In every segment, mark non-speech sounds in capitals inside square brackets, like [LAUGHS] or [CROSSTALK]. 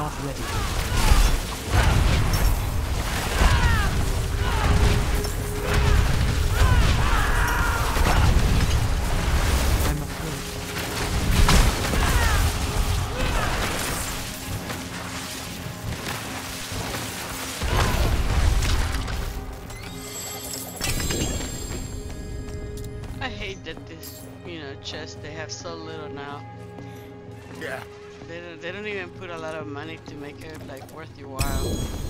not ready. I'm afraid. I hate that this, you know, chest they have so little now. Yeah. They don't, they don't even put a lot of money to make it like worth your while.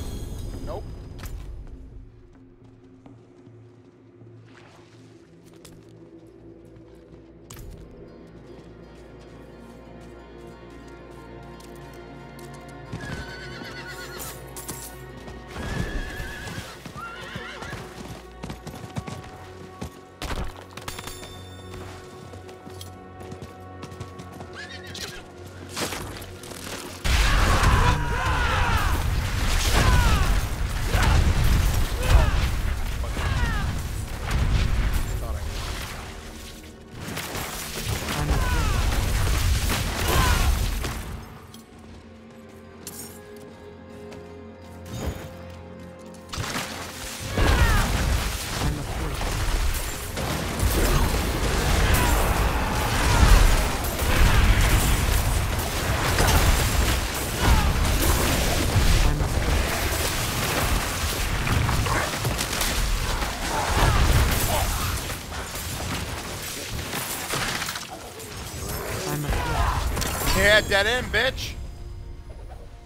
Yeah, dead end, bitch.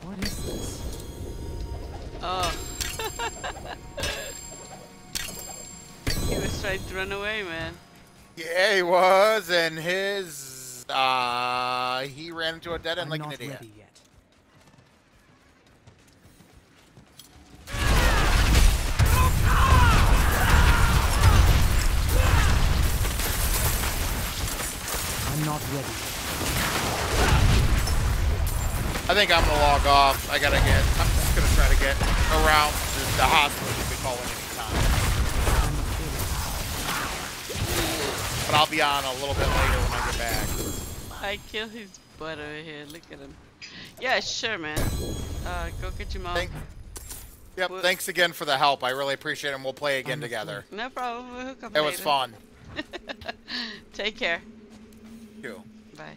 What is this? Oh. [LAUGHS] he was trying to run away, man. Yeah, he was, and his uh, he ran into a dead end I'm like an not idiot. I think I'm gonna log off. I gotta get. I'm just gonna try to get around to the hospital. You can call anytime, I'm but I'll be on a little bit later when I get back. I kill his butt over here. Look at him. Yeah, sure, man. Uh, go get your mom. Thank, yep. What- Thanks again for the help. I really appreciate it. and We'll play again together. No problem. We'll It was fun. [LAUGHS] Take care. Too. Bye.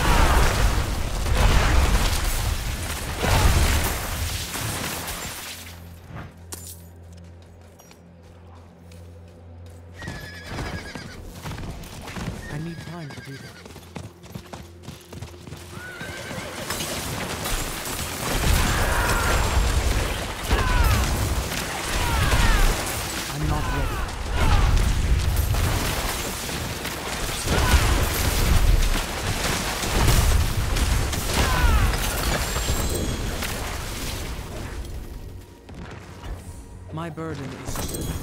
Burden is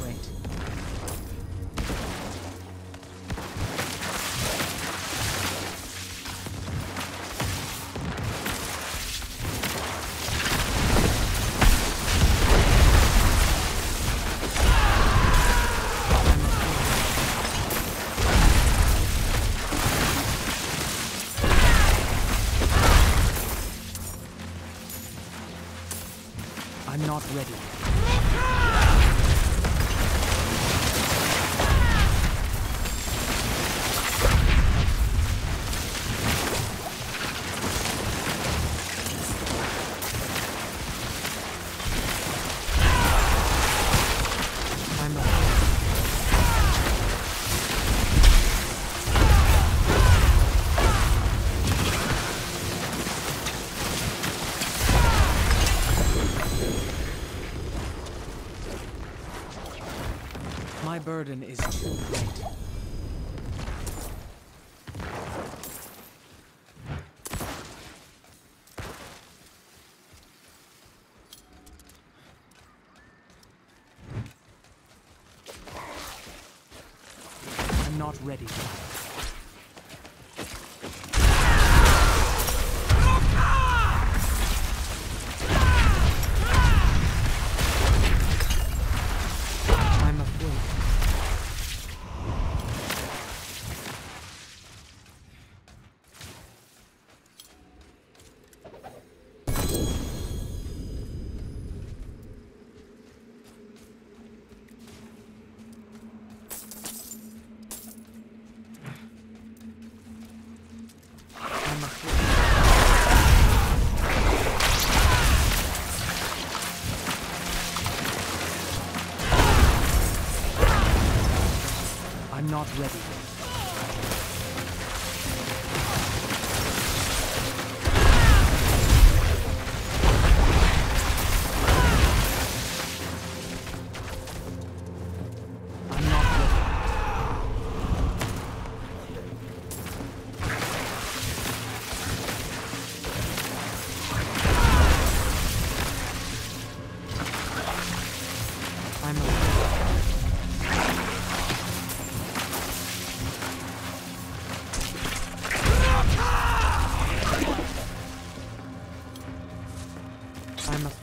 burden is too great.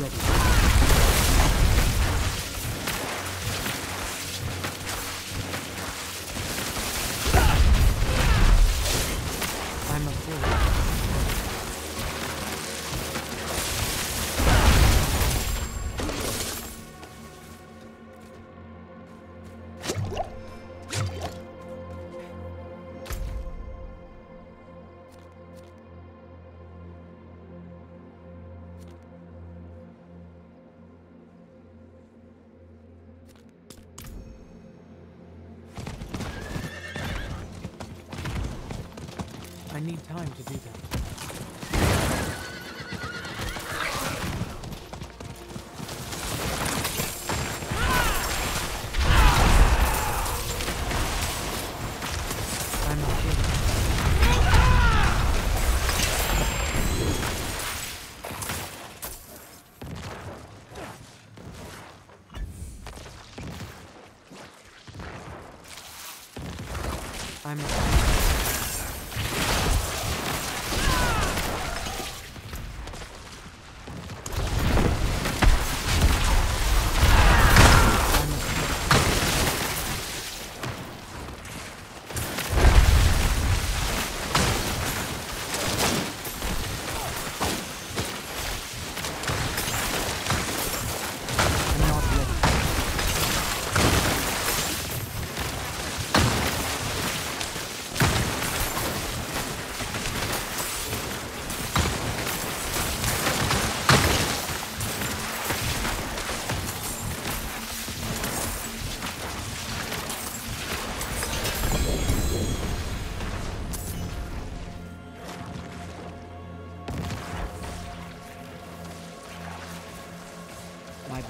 ready. I need time to do that. I'm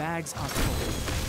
bags are full.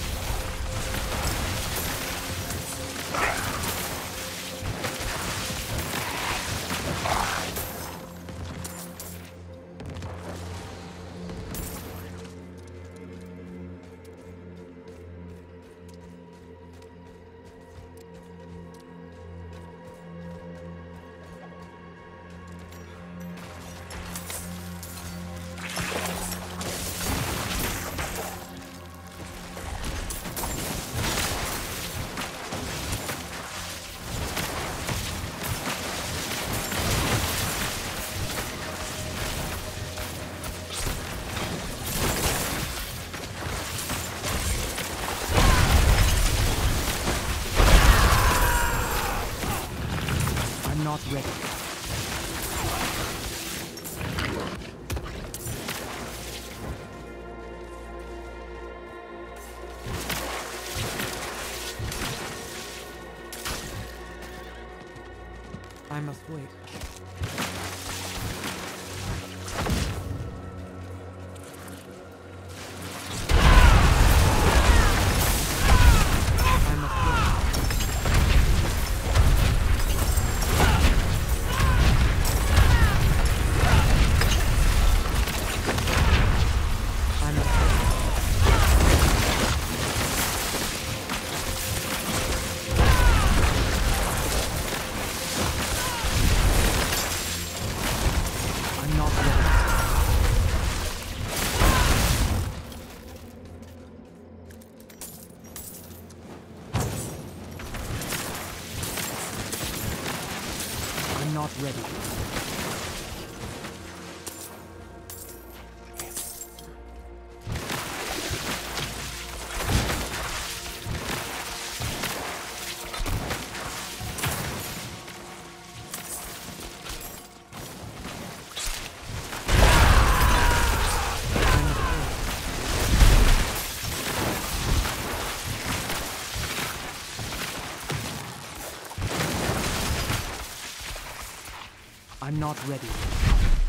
Ready. I must wait. Not ready.